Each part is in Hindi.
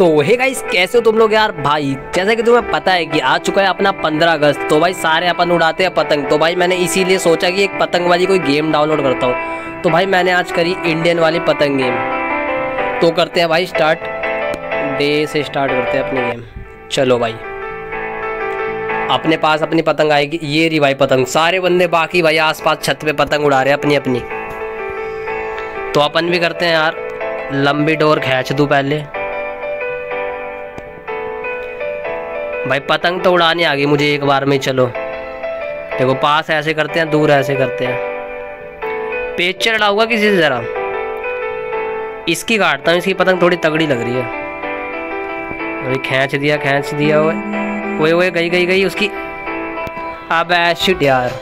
तो हे गाइस कैसे हो तुम लोग यार? भाई, जैसा कि तुम्हें पता है कि आ चुका है अपना 15 अगस्त तो भाई सारे अपन उड़ाते हैं पतंग। तो भाई मैंने इसीलिए सोचा कि एक पतंग वाली कोई गेम डाउनलोड करता हूँ। तो भाई मैंने आज करी इंडियन वाली पतंग गेम तो करते हैं भाई स्टार्ट डे से स्टार्ट करते हैं अपनी गेम चलो भाई। अपने पास अपनी पतंग आएगी। ये रही भाई पतंग। सारे बंदे बाकी भाई आसपास छत पे पतंग उड़ा रहे हैं अपनी अपनी। तो अपन भी करते हैं यार। लंबी डोर खींच दूँ पहले। भाई, पतंग तो उड़ाने आ गई मुझे एक बार में, चलो। देखो, पास ऐसे करते हैं, दूर ऐसे करते हैं। पेचर हुआ किसी से ज़रा? इसकी काटता हूँ, इसकी पतंग थोड़ी तगड़ी लग रही है। अभी खींच दिया खींच दिया वो वो गई गई गई, उसकी। अब शिट यार।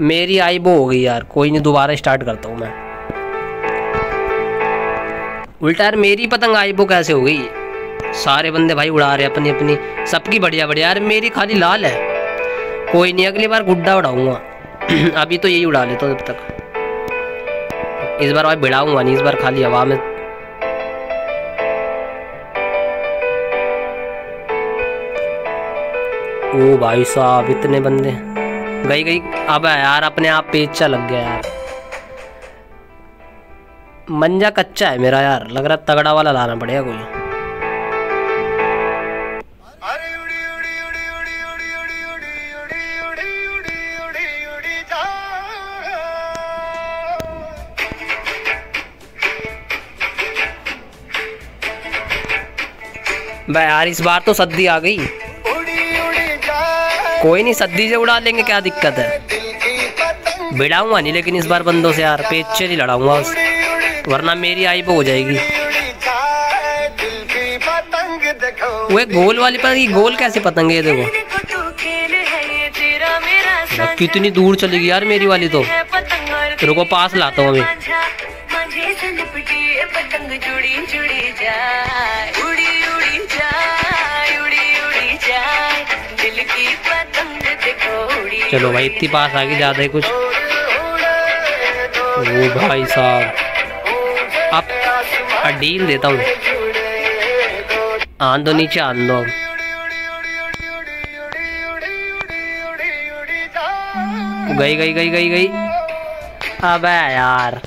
मेरी आई वो हो गई यार, कोई नहीं, दोबारा स्टार्ट करता हूँ मैं। उल्टा यार, मेरी पतंग आई वो कैसे हो गई? सारे बंदे भाई उड़ा रहे अपनी अपनी। सबकी बढ़िया बढ़िया। यार, मेरी खाली लाल है। कोई नहीं, अगली बार गुड्डा उड़ाऊँगा। अभी तो यही उड़ा लेता हूँ जब तक। इस बार भाई बिड़ाऊँगा नहीं, इस बार खाली हवा में। ओ भाई साहब, इतने बंदे। गई गई। अब यार, अपने आप पेचा लग गया यार। मंजा कच्चा है मेरा यार। लग रहा तगड़ा वाला लाना पड़ेगा कोई। भाई यार, इस बार तो सद्दी आ गई। कोई नहीं, सद्दी से उड़ा लेंगे, क्या दिक्कत है? बिड़ाऊँगा नहीं, लेकिन इस बार बंदों से यार पेचे नहीं लड़ाऊँगा उस वरना मेरी आई पे हो जाएगी। वो एक गोल वाली पतंग गोल कैसे पतंग है देखो। कितनी दूर चलेगी यार मेरी वाली तो। रुको, पास लाता हूँ अभी। चलो भाई इतनी पास आ गई ज़्यादा ही कुछ वो भाई साहब अब डील देता हूँ आन दो नीचे आन दो गई गई गई गई गई अब यार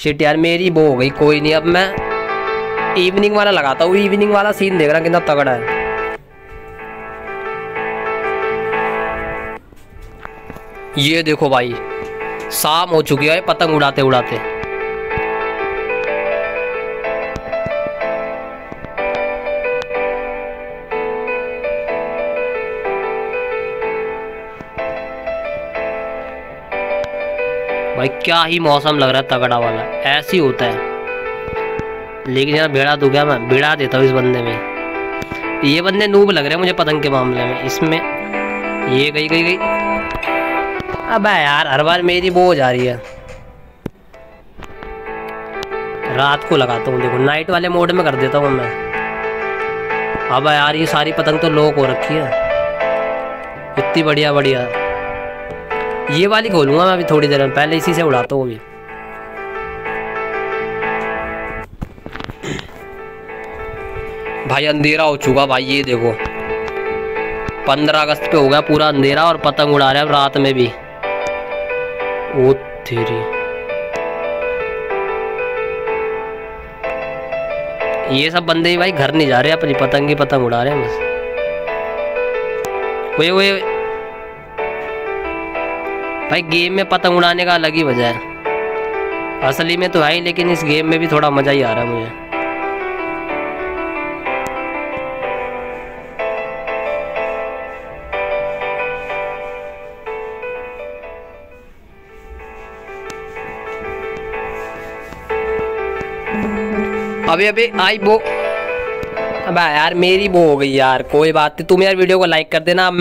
शिट यार, मेरी वो हो गई, कोई नहीं, अब मैं इवनिंग वाला लगाता हूँ इवनिंग वाला सीन देख रहा कितना तगड़ा है। ये देखो भाई, शाम हो चुकी है, पतंग उड़ाते उड़ाते भाई, क्या ही मौसम लग रहा है तगड़ा वाला। ऐसे ही होता है। लेकिन यार बेड़ा दो गया मैं, बेड़ा देता हूँ इस बंदे में। ये बंदे नूब लग रहे हैं मुझे पतंग के मामले में। इसमें ये गई गई गई। अब यार, हर बार मेरी वो हो जा रही है। रात को लगाता हूँ, देखो नाइट वाले मोड में कर देता हूँ मैं। अब यार, ये सारी पतंग तो लोक हो रखी है। इतनी बढ़िया बढ़िया। ये वाली खोलूँगा मैं अभी थोड़ी देर में, पहले इसी से उड़ाता हूँ अभी। भाई, अंधेरा हो चुका भाई, ये देखो। पंद्रह अगस्त पे हो गया पूरा अंधेरा और पतंग उड़ा रहे हैं रात में भी। ओ तेरी। ये सब बंदे भाई, घर नहीं जा रहे, अपनी पतंग ही पतंग उड़ा रहे हैं बस। वे वे भाई गेम में पतंग उड़ाने का अलग ही वजह है। असली में तो है ही, लेकिन इस गेम में भी थोड़ा मज़ा ही आ रहा है मुझे। अभी अभी आई बो। अब, यार, मेरी बो हो गई यार, कोई बात नहीं। तुम यार वीडियो को लाइक कर देना अब मैं